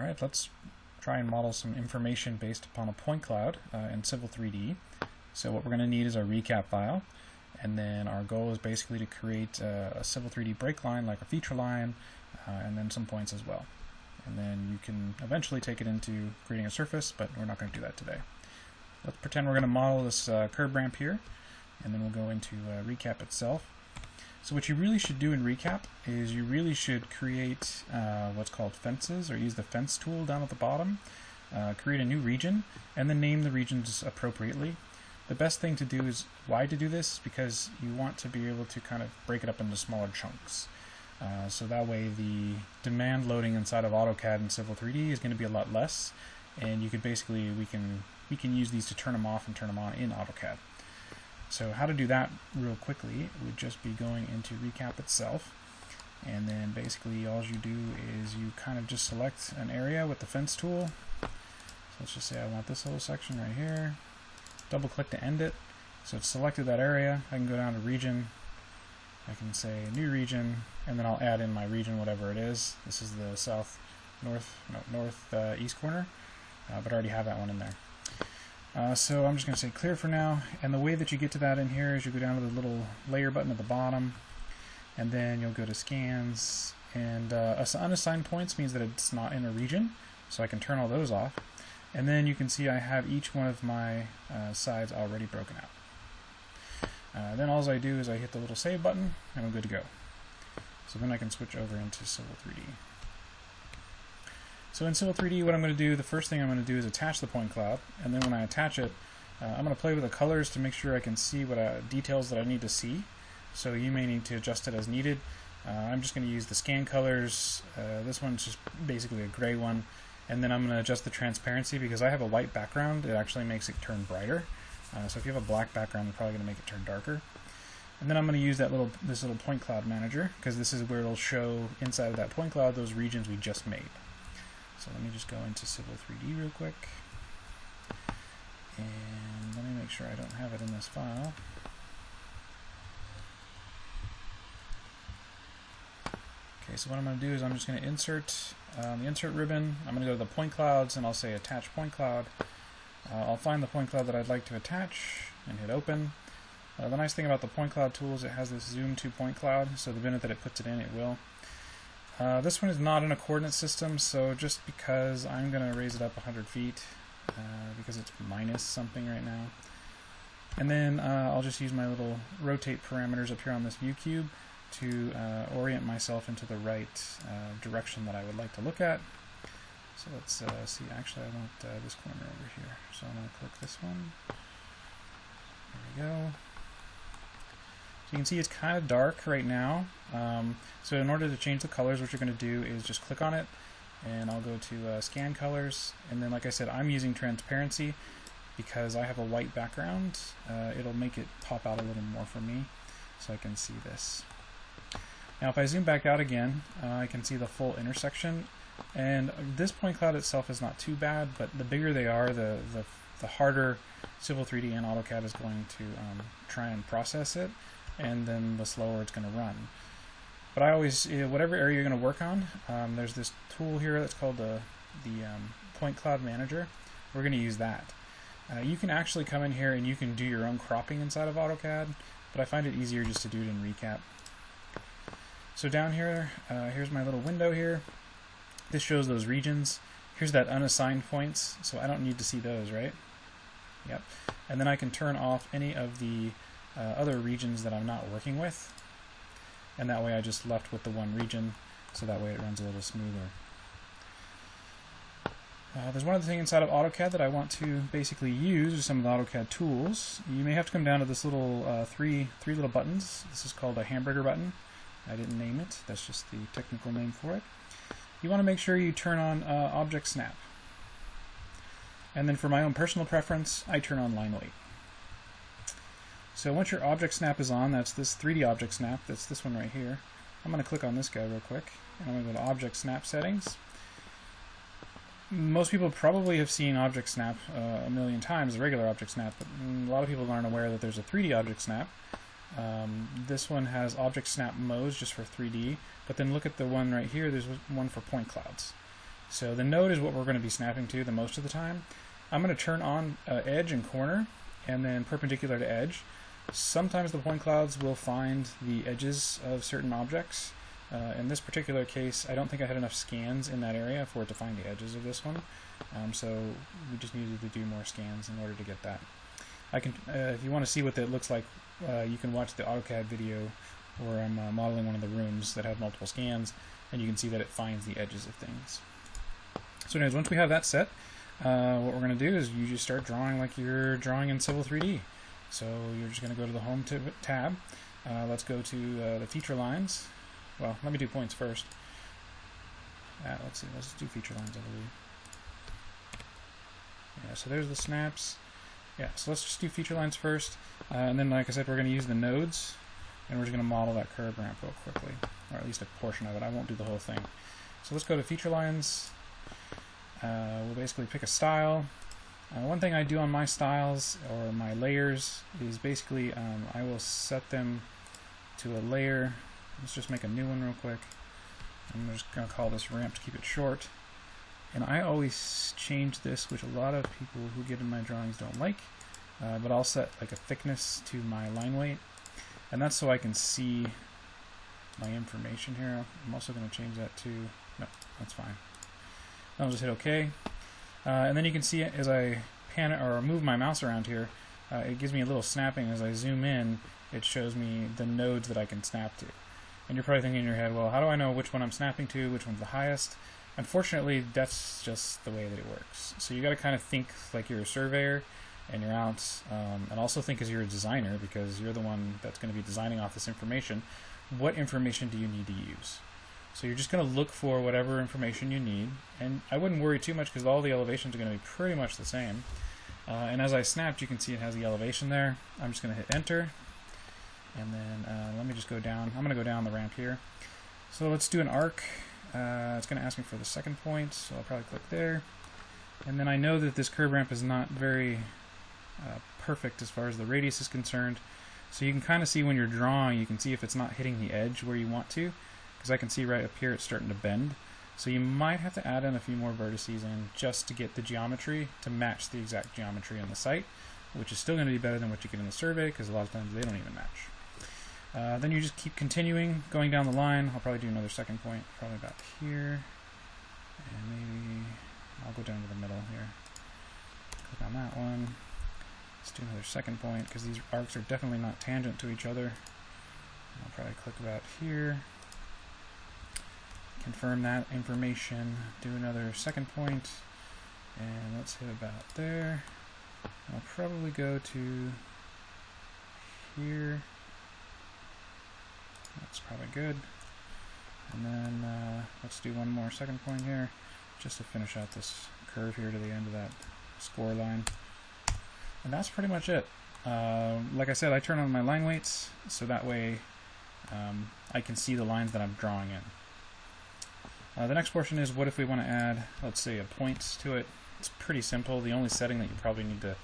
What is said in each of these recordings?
Alright, let's try and model some information based upon a point cloud uh, in Civil 3D. So what we're going to need is our recap file, and then our goal is basically to create uh, a Civil 3D break line, like a feature line, uh, and then some points as well. And then you can eventually take it into creating a surface, but we're not going to do that today. Let's pretend we're going to model this uh, curb ramp here, and then we'll go into uh, recap itself. So what you really should do in Recap is you really should create uh, what's called fences or use the fence tool down at the bottom. Uh, create a new region and then name the regions appropriately. The best thing to do is why to do this because you want to be able to kind of break it up into smaller chunks. Uh, so that way the demand loading inside of AutoCAD and Civil 3D is going to be a lot less and you can basically we can we can use these to turn them off and turn them on in AutoCAD. So how to do that real quickly would just be going into recap itself and then basically all you do is you kind of just select an area with the fence tool. So let's just say I want this little section right here. Double click to end it. So it's selected that area. I can go down to region. I can say new region and then I'll add in my region whatever it is. This is the south north no, north uh, east corner uh, but I already have that one in there. Uh, so I'm just going to say clear for now, and the way that you get to that in here is you go down to the little layer button at the bottom, and then you'll go to scans, and uh, unassigned points means that it's not in a region, so I can turn all those off. And then you can see I have each one of my uh, sides already broken out. Uh, then all I do is I hit the little save button, and I'm good to go. So then I can switch over into Civil 3D. So in Civil 3D, what I'm going to do, the first thing I'm going to do is attach the point cloud, and then when I attach it, uh, I'm going to play with the colors to make sure I can see what uh, details that I need to see. So you may need to adjust it as needed. Uh, I'm just going to use the scan colors. Uh, this one's just basically a gray one. And then I'm going to adjust the transparency because I have a white background. It actually makes it turn brighter. Uh, so if you have a black background, you're probably going to make it turn darker. And then I'm going to use that little this little point cloud manager because this is where it'll show inside of that point cloud those regions we just made. So let me just go into Civil 3D real quick. And let me make sure I don't have it in this file. Okay, so what I'm going to do is I'm just going to insert um, the insert ribbon. I'm going to go to the point clouds and I'll say attach point cloud. Uh, I'll find the point cloud that I'd like to attach and hit open. Uh, the nice thing about the point cloud tool is it has this zoom to point cloud, so the minute that it puts it in, it will. Uh, this one is not in a coordinate system, so just because I'm going to raise it up 100 feet, uh, because it's minus something right now. And then uh, I'll just use my little rotate parameters up here on this view cube to uh, orient myself into the right uh, direction that I would like to look at. So let's uh, see, actually I want this corner over here. So I'm going to click this one. There we go. You can see it's kind of dark right now. Um, so in order to change the colors, what you're going to do is just click on it, and I'll go to uh, Scan Colors, and then like I said, I'm using Transparency because I have a white background. Uh, it'll make it pop out a little more for me, so I can see this. Now if I zoom back out again, uh, I can see the full intersection, and this point cloud itself is not too bad, but the bigger they are, the, the, the harder Civil 3D and AutoCAD is going to um, try and process it and then the slower it's going to run. But I always, whatever area you're going to work on, um, there's this tool here that's called the, the um, Point Cloud Manager. We're going to use that. Uh, you can actually come in here and you can do your own cropping inside of AutoCAD, but I find it easier just to do it in Recap. So down here, uh, here's my little window here. This shows those regions. Here's that unassigned points, so I don't need to see those, right? Yep. And then I can turn off any of the uh, other regions that I'm not working with. And that way I just left with the one region, so that way it runs a little smoother. Uh, there's one other thing inside of AutoCAD that I want to basically use some of the AutoCAD tools. You may have to come down to this little uh, three three little buttons. This is called a hamburger button. I didn't name it. That's just the technical name for it. You want to make sure you turn on uh, Object Snap. And then for my own personal preference, I turn on line weight. So once your object snap is on, that's this 3D object snap, that's this one right here. I'm going to click on this guy real quick, and I'm going to go to object snap settings. Most people probably have seen object snap uh, a million times, regular object snap, but a lot of people aren't aware that there's a 3D object snap. Um, this one has object snap modes just for 3D, but then look at the one right here, there's one for point clouds. So the node is what we're going to be snapping to the most of the time. I'm going to turn on uh, edge and corner and then perpendicular to edge. Sometimes the point clouds will find the edges of certain objects. Uh, in this particular case, I don't think I had enough scans in that area for it to find the edges of this one. Um, so we just needed to do more scans in order to get that. I can, uh, if you want to see what that looks like, uh, you can watch the AutoCAD video where I'm uh, modeling one of the rooms that have multiple scans, and you can see that it finds the edges of things. So anyways, once we have that set, uh, what we're going to do is you just start drawing like you're drawing in Civil 3D. So you're just going to go to the Home tab. Uh, let's go to uh, the feature lines. Well, let me do points first. Uh, let's see, let's do feature lines, I believe. Yeah, so there's the snaps. Yeah, so let's just do feature lines first. Uh, and then, like I said, we're going to use the nodes. And we're just going to model that curb ramp real quickly. Or at least a portion of it. I won't do the whole thing. So let's go to feature lines. Uh, we'll basically pick a style. Uh, one thing I do on my styles or my layers is basically um, I will set them to a layer. Let's just make a new one real quick. I'm just going to call this ramp to keep it short. And I always change this, which a lot of people who get in my drawings don't like. Uh, but I'll set like a thickness to my line weight. And that's so I can see my information here. I'm also going to change that to, no, that's fine. I'll just hit OK. Uh, and then you can see as I pan or move my mouse around here, uh, it gives me a little snapping. As I zoom in, it shows me the nodes that I can snap to. And you're probably thinking in your head, well, how do I know which one I'm snapping to, which one's the highest? Unfortunately, that's just the way that it works. So you got to kind of think like you're a surveyor and you're out, um, and also think as you're a designer because you're the one that's going to be designing off this information. What information do you need to use? So you're just going to look for whatever information you need, and I wouldn't worry too much because all the elevations are going to be pretty much the same. Uh, and as I snapped, you can see it has the elevation there. I'm just going to hit enter, and then uh, let me just go down. I'm going to go down the ramp here. So let's do an arc. Uh, it's going to ask me for the second point, so I'll probably click there. And then I know that this curb ramp is not very uh, perfect as far as the radius is concerned. So you can kind of see when you're drawing, you can see if it's not hitting the edge where you want to because I can see right up here it's starting to bend. So you might have to add in a few more vertices in just to get the geometry to match the exact geometry on the site, which is still going to be better than what you get in the survey because a lot of times they don't even match. Uh, then you just keep continuing, going down the line. I'll probably do another second point, probably about here. And maybe I'll go down to the middle here. Click on that one. Let's do another second point because these arcs are definitely not tangent to each other. I'll probably click about here confirm that information, do another second point, and let's hit about there. I'll probably go to here. That's probably good. And then uh, let's do one more second point here, just to finish out this curve here to the end of that score line. And that's pretty much it. Uh, like I said, I turn on my line weights, so that way um, I can see the lines that I'm drawing in. Uh, the next portion is what if we want to add, let's say, a point to it. It's pretty simple. The only setting that you probably need to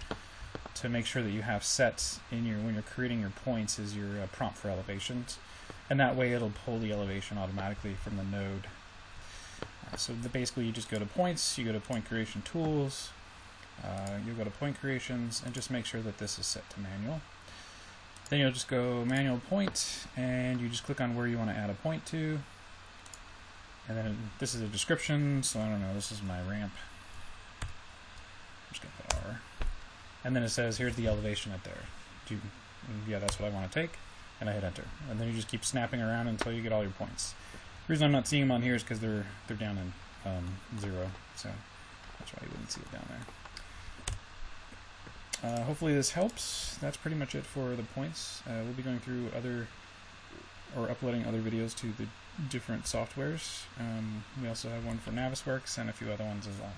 to make sure that you have set in your when you're creating your points is your uh, prompt for elevations, and that way it'll pull the elevation automatically from the node. Uh, so the, basically, you just go to points, you go to point creation tools, uh, you go to point creations, and just make sure that this is set to manual. Then you'll just go manual point, and you just click on where you want to add a point to. And then this is a description, so I don't know, this is my ramp. I'm just to put R. And then it says, here's the elevation at there. Do you, yeah, that's what I want to take. And I hit enter. And then you just keep snapping around until you get all your points. The reason I'm not seeing them on here is because they're, they're down in um, zero. So that's why you wouldn't see it down there. Uh, hopefully this helps. That's pretty much it for the points. Uh, we'll be going through other or uploading other videos to the different softwares. Um, we also have one for Navisworks and a few other ones as well.